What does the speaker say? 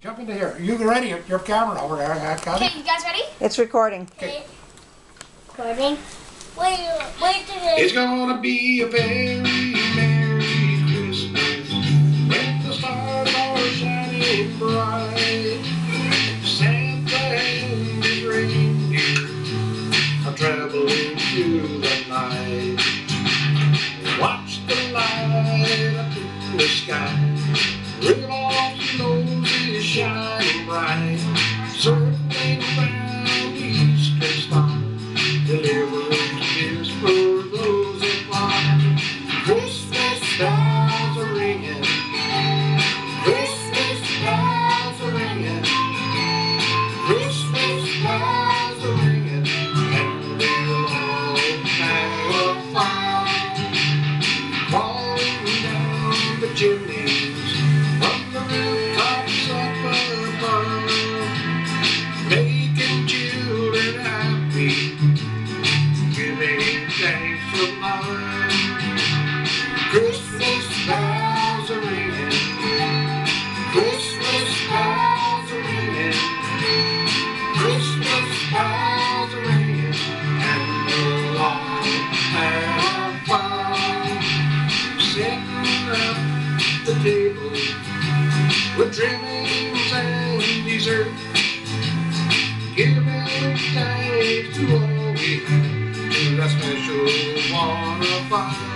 Jump into here. You ready? Your camera over there. Uh, I got Okay, you guys ready? It's recording. Okay. Recording. Wait, wait till It's gonna be a very merry Christmas when the stars are shining bright. Santa and his reindeer are traveling through the night. Watch the light up in the sky. Shining bright. Circling around eastern star. Delivering gifts for those that want. Christmas bells are ringing. Christmas bells are ringing. Christmas bells are ringing. And we'll all have fun. Falling down the chimneys with trimmings and dessert. Giving thanks to all we have to that special one fun. Christmas